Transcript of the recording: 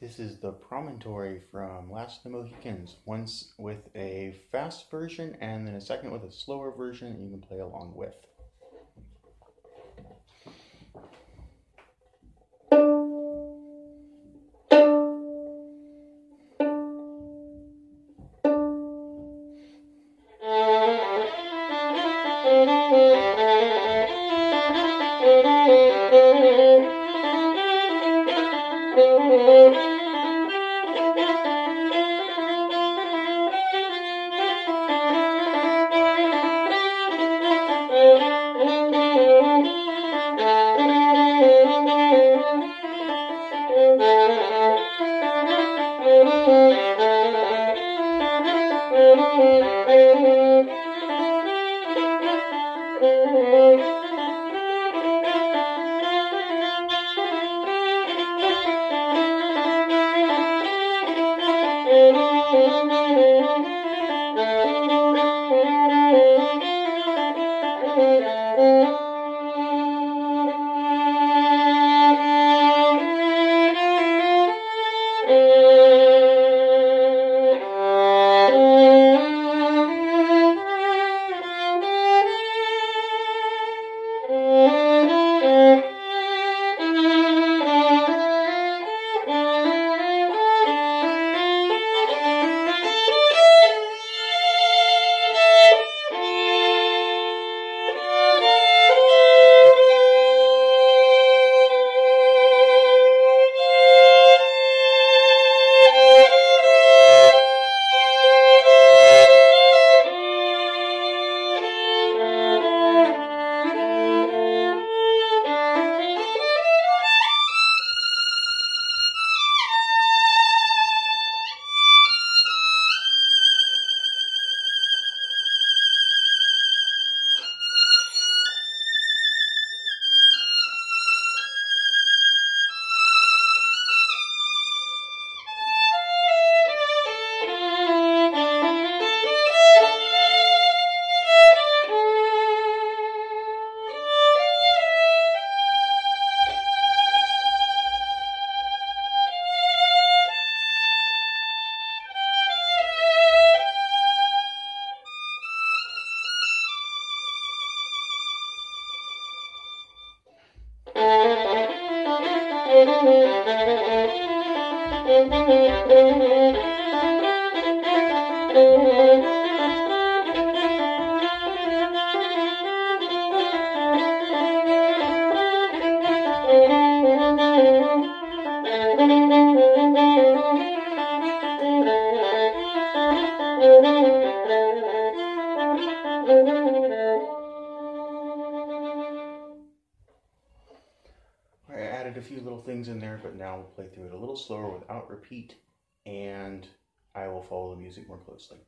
This is the Promontory from Last of the Mohicans, once with a fast version and then a second with a slower version you can play along with. I added a few little things in there, but now we'll play through it a little slower without repeat, and I will follow the music more closely.